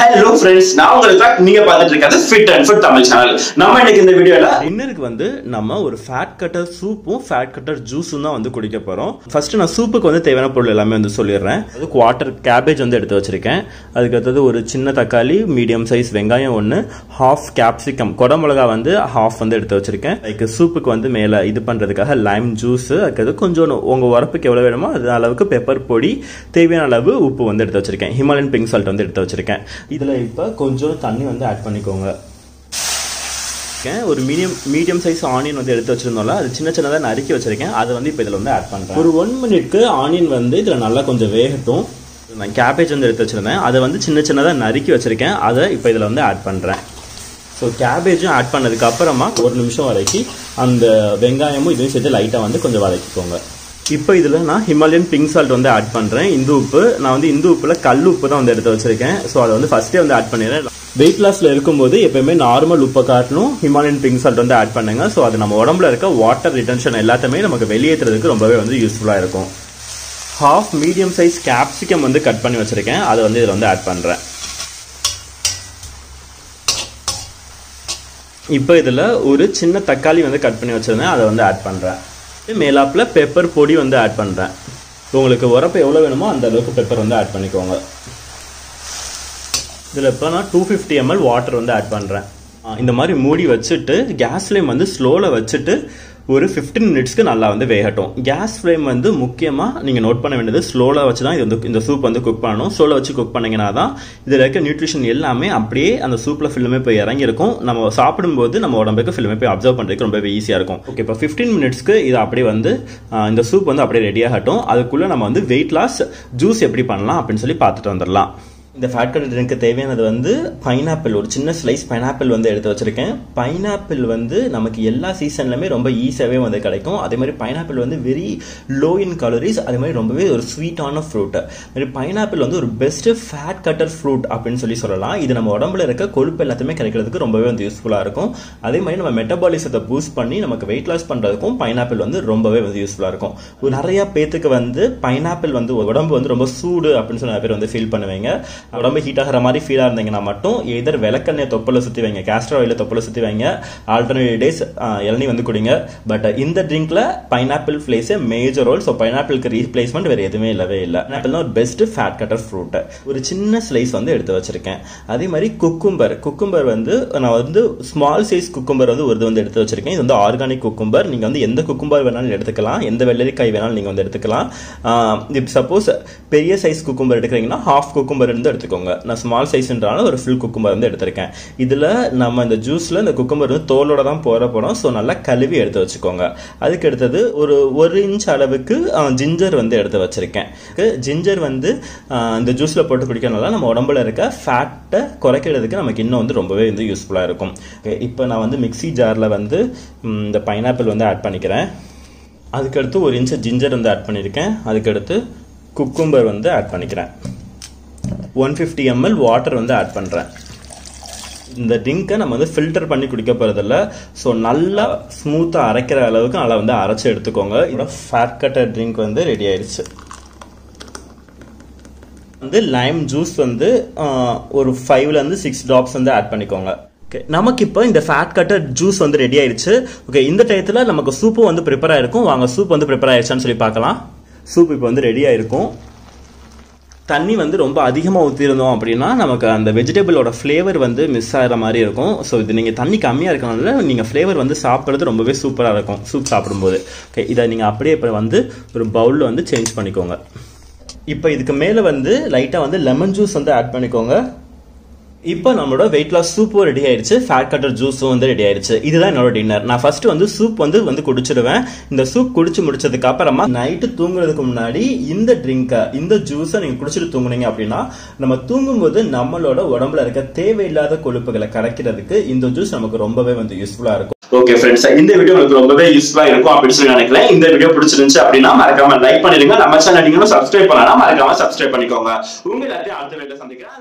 Hello friends நான் உங்களுக்கு நீங்க பார்த்துட்டு இருக்கிறது fit and food Tamil channel நம்ம இன்னைக்கு இந்த வீடியோல டின்னருக்கு வந்து நம்ம ஒரு ஃபேட் கட்டர் சூப்பும் ஃபேட் கட்டர் ஜூஸும் தான் வந்து குடிக்க போகிறோம் ஃபர்ஸ்ட் நான் சூப்புக்கு வந்து தேவையான பொருள் எல்லாமே வந்து சொல்லிடுறேன். அது குவாட்டர் கேபேஜ் வந்து எடுத்து வச்சிருக்கேன். அதுக்கு அடுத்தது ஒரு சின்ன தக்காளி மீடியம் சைஸ் வெங்காயம் ஒன்று ஹாஃப் கேப்சிகம் குடமிளகா வந்து ஹாஃப் வந்து எடுத்து வச்சிருக்கேன். லைக் சூப்புக்கு வந்து மேலே இது பண்ணுறதுக்காக லைம் ஜூஸ் அதுக்கு கொஞ்சம் உங்கள் உரப்புக்கு எவ்வளோ வேணுமோ அது அளவுக்கு பெப்பர் பொடி தேவையான அளவு உப்பு வந்து எடுத்து வச்சிருக்கேன். ஹிமாலயன் பிங்க் சால்ட் வந்து எடுத்து வச்சிருக்கேன். இதில் இப்போ கொஞ்சம் தண்ணி வந்து ஆட் பண்ணிக்கோங்க. வச்சிருக்கேன் ஒரு மீடியம் மீடியம் சைஸ் ஆனியன் வந்து எடுத்து வச்சிருந்தோம்ல அது சின்ன சின்னதாக நறுக்கி வச்சிருக்கேன். அதை வந்து இப்போ இதில் வந்து ஆட் பண்ணுறேன் ஒரு ஒன் மினிட்க்கு ஆனியன் வந்து இதில் நல்லா கொஞ்சம் வேகட்டும். நான் கேபேஜ் வந்து எடுத்து வச்சிருந்தேன். அதை வந்து சின்ன சின்னதாக நறுக்கி வச்சிருக்கேன். அதை இப்போ இதில் வந்து ஆட் பண்ணுறேன் ஸோ கேபேஜும் ஆட் பண்ணதுக்கு அப்புறமா ஒரு நிமிஷம் வரைக்கும் அந்த வெங்காயமும் இதையும் சேர்த்து லைட்டாக வந்து கொஞ்சம் வதக்கிக்கோங்க. இப்போ இதில் நான் ஹிமாலயன் பிங்க் சால்ட் வந்து ஆட் பண்ணுறேன் இந்து உப்பு. நான் வந்து இந்து உப்பில் கல் உப்பு தான் வந்து எடுத்து வச்சிருக்கேன். ஸோ அதை வந்து ஃபஸ்ட்டே வந்து ஆட் பண்ணிடுறேன். வெயிட் லாஸில் இருக்கும்போது எப்பயுமே நார்மல் உப்பை காட்டணும் ஹிமாலயன் பிங்க் சால்ட் வந்து ஆட் பண்ணுங்க. ஸோ அது நம்ம உடம்புல இருக்க வாட்டர் ரிட்டன்ஷன் எல்லாத்தையுமே நமக்கு வெளியேற்றுறதுக்கு ரொம்பவே வந்து யூஸ்ஃபுல்லாக இருக்கும். ஹாஃப் மீடியம் சைஸ் கேப்சிகம் வந்து கட் பண்ணி வச்சுருக்கேன். அதை வந்து இதில் வந்து ஆட் பண்ணுறேன் இப்போ இதில் ஒரு சின்ன தக்காளி வந்து கட் பண்ணி வச்சுருந்தேன். அதை வந்து ஆட் பண்ணுறேன் மேலாப்பில் பெப்பர் பொடி வந்து ஆட் பண்ணுறேன் உங்களுக்கு உரப்பு எவ்வளோ வேணுமோ அந்த அளவுக்கு பெப்பர் வந்து ஆட் பண்ணிக்கோங்க. இதில் இப்போ நான் டூ ஃபிஃப்டி எம்எல் வாட்டர் வந்து ஆட் பண்ணுறேன் இந்த மாதிரி மூடி வச்சுட்டு கேஸ் ஃப்ளேம் வந்து ஸ்லோவில் வச்சுட்டு ஒரு ஃபிஃப்டீன் மினிட்ஸ்க்கு நல்லா வந்து வேகட்டும். கேஸ் ஃப்ளேம் வந்து முக்கியமாக நீங்கள் நோட் பண்ண வேண்டியது ஸ்லோவில் வச்சு தான் இது வந்து இந்த சூப் வந்து குக் பண்ணணும். ஸ்லோவில் வச்சு குக் பண்ணிங்கன்னா தான் இதில் இருக்க நியூட்ரிஷன் எல்லாமே அப்படியே அந்த சூப்பில் ஃபில்லுமே போய் இறங்கியிருக்கும் நம்ம சாப்பிடும்போது நம்ம உடம்புக்கு ஃபில்லுமே போய் அப்சர்வ் பண்ணுறதுக்கு ரொம்பவே ஈஸியாக இருக்கும். ஓகே இப்போ ஃபிஃப்டீன் மினிட்ஸ்க்கு இது அப்படியே வந்து இந்த சூப் வந்து அப்படியே ரெடி ஆகட்டும். அதுக்குள்ளே நம்ம வந்து வெயிட் லாஸ் ஜூஸ் எப்படி பண்ணலாம் அப்படின்னு சொல்லி பார்த்துட்டு வந்துடலாம். இந்த ஃபேட் கட் ட்ரிங்க்கு தேவையானது வந்து பைனாப்பிள் ஒரு சின்ன ஸ்லைஸ் பைனாப்பிள் வந்து எடுத்து வச்சிருக்கேன். பைனாப்பிள் வந்து நமக்கு எல்லா சீசன்லையுமே ரொம்ப ஈஸியாகவே வந்து கிடைக்கும். அதே மாதிரி பைனாப்பிள் வந்து வெரி லோ இன் கலோரிஸ் அதே மாதிரி ரொம்பவே ஒரு ஸ்வீட்டான ஃப்ரூட்டு மாதிரி பைனாப்பிள் வந்து ஒரு பெஸ்ட்டு ஃபேட் கட்டர் ஃப்ரூட் அப்படின்னு சொல்லி சொல்லலாம். இது நம்ம உடம்புல இருக்க கொழுப்பு எல்லாத்தையுமே கிடைக்கிறதுக்கு ரொம்பவே வந்து யூஸ்ஃபுல்லாக இருக்கும். அதே மாதிரி நம்ம மெட்டபாலிசத்தை பூஸ்ட் பண்ணி நமக்கு வெயிட் லாஸ் பண்ணுறதுக்கும் பைனாப்பிள் வந்து ரொம்பவே வந்து யூஸ்ஃபுல்லாக இருக்கும். ஒரு நிறைய பேத்துக்கு வந்து பைனாப்பிள் வந்து உடம்பு வந்து ரொம்ப சூடு அப்படின்னு சொல்லி நிறைய பேர் வந்து ஃபீல் பண்ணுவீங்க. உடம்பு ஹீட் ஆகிற மாதிரி ஃபீலாக இருந்தீங்கன்னா மட்டும் எதர் விளக்கெண்ணெய் தொப்பில் சுற்றி வைங்க கேஸ்டர் ஆயில தொப்பில் சுற்றி வைங்க. ஆல்டர்னேட் டேஸ் இளநீ வந்து குடிங்க. பட் இந்த ட்ரிங்க்ல pineapple plays major role so பைனாப்பிளுக்கு replacement வேறு எதுவுமே இல்லவே இல்லை. பைனாப்பிள் ஒரு பெஸ்ட் ஃபேட் கட்டர் ஃப்ரூட்டு ஒரு சின்ன ஸ்லைஸ் வந்து எடுத்து வச்சிருக்கேன். அதே மாதிரி குக்கும்பர் குக்கும்பர் வந்து நான் வந்து ஸ்மால் சைஸ் குக்கும்பர் வந்து ஒரு இது வந்து எடுத்து வச்சிருக்கேன். இது வந்து ஆர்கானிக் குக்கும்பர் நீங்கள் வந்து எந்த குக்கும்பர் வேணாலும் எடுத்துக்கலாம். எந்த வெள்ளரிக்காய் வேணாலும் நீங்கள் வந்து எடுத்துக்கலாம். இப்போ சப்போஸ் பெரிய சைஸ் குக்கும்பர் எடுக்கிறீங்கன்னா ஹாஃப் குக்கும்பர் இருந்து எடுத்துக்கோங்க. நான் ஸ்மால் சைஸ்ன்றாலும் ஒரு ஃபுல் குக்கும்பர் வந்து எடுத்திருக்கேன். இதில் நம்ம இந்த ஜூஸில் இந்த குக்கும்பர் வந்து தோலோட தான் போகிற போகிறோம் ஸோ நல்லா கழுவி எடுத்து வச்சுக்கோங்க. அதுக்கு அடுத்தது ஒரு ஒரு இன்ச் அளவுக்கு ஜிஞ்சர் வந்து எடுத்து வச்சுருக்கேன். ஜிஞ்சர் வந்து இந்த ஜூஸில் போட்டு குடிக்கிறதுனால நம்ம உடம்புல இருக்க ஃபேட்டை குறைக்கிறதுக்கு நமக்கு இன்னும் வந்து ரொம்பவே வந்து யூஸ்ஃபுல்லாக இருக்கும். இப்போ நான் வந்து மிக்சி ஜாரில் வந்து இந்த பைனாப்பிள் வந்து ஆட் பண்ணிக்கிறேன். அதுக்கடுத்து ஒரு இன்ச்சு ஜிஞ்சர் வந்து ஆட் பண்ணியிருக்கேன் அதுக்கடுத்து குக்கும்பர் வந்து ஆட் பண்ணிக்கிறேன். ஒன் ஃபிஃப்டி எம்எல் வாட்டர் வந்து ஆட் பண்ணுறேன் இந்த ட்ரிங்க்கை நம்ம வந்து ஃபில்டர் பண்ணி குடிக்க போகிறதில்ல ஸோ நல்லா ஸ்மூத்தாக அரைக்கிற அளவுக்கு நல்லா வந்து அரைச்சி எடுத்துக்கோங்க. இதோட ஃபேட் கட்டர் ட்ரிங்க் வந்து ரெடி ஆயிடுச்சு. வந்து லைம் ஜூஸ் வந்து ஒரு ஃபைவ்லேருந்து சிக்ஸ் ட்ராப்ஸ் வந்து ஆட் பண்ணிக்கோங்க. ஓகே நமக்கு இப்போ இந்த ஃபேட் கட்டர் ஜூஸ் வந்து ரெடி ஆயிடுச்சு. ஓகே இந்த டயத்தில் நமக்கு சூப்பும் வந்து ப்ரிப்பேர் ஆயிருக்கும். வாங்க சூப் வந்து ப்ரிப்பேர் ஆயிடுச்சான்னு சொல்லி பார்க்கலாம். சூப் இப்போ வந்து ரெடி ஆயிருக்கும். தண்ணி வந்து ரொம்ப அதிகமாக ஊற்றிருந்தோம் அப்படின்னா நமக்கு அந்த வெஜிடபிளோட ஃப்ளேவர் வந்து மிஸ் ஆகிற மாதிரி இருக்கும். ஸோ இது நீங்கள் தண்ணி கம்மியாக இருக்கனால நீங்கள் ஃப்ளேவர் வந்து சாப்பிட்றது ரொம்பவே சூப்பராக இருக்கும் சூப் சாப்பிடும்போது. ஓகே இதை நீங்கள் அப்படியே இப்போ வந்து ஒரு பவுலில் வந்து சேஞ்ச் பண்ணிக்கோங்க. இப்போ இதுக்கு மேலே வந்து லைட்டாக வந்து லெமன் ஜூஸ் வந்து ஆட் பண்ணிக்கோங்க. இப்போ நம்மளோட வெயிட் லாஸ் சூப்பும் ரெடி ஆயிடுச்சு ஃபேட் கட்டர் ஜூஸும் வந்து ரெடி ஆயிடுச்சு இதுதான் என்னோட டின்னர் நான் ஃபர்ஸ்ட் வந்து சூப் வந்து வந்து குடிச்சிடுவேன். இந்த சூப் குடிச்சு முடிச்சதுக்கு அப்புறமா நைட்டு தூங்குறதுக்கு முன்னாடி இந்த ட்ரிங்கை இந்த ஜூஸை நீங்க குடிச்சிட்டு தூங்குனீங்க அப்படின்னா நம்ம தூங்கும்போது நம்மளோட உடம்புல இருக்க தேவையில்லாத கொழுப்புகளை கரைக்கிறதுக்கு இந்த ஜூஸ் நமக்கு ரொம்பவே வந்து யூஸ்ஃபுல்லா இருக்கும். ஓகே ஃப்ரெண்ட்ஸ் இந்த வீடியோ உங்களுக்கு ரொம்பவே யூஸ்ஃபுல்லா இருக்கும் அப்படின்னு சொல்லி நினைக்கிறேன். இந்த வீடியோ பிடிச்சிருந்துச்சு அப்படின்னா மறக்காம லைக் பண்ணிடுங்க. நம்ம சேனல் நீங்களும் சப்ஸ்கிரைப் பண்ணலாம் மறக்காம சப்ஸ்கிரைப் பண்ணிக்கோங்க. உங்க எல்லாத்தையும் அடுத்த வீடியோ சந்திக்கிறேன்.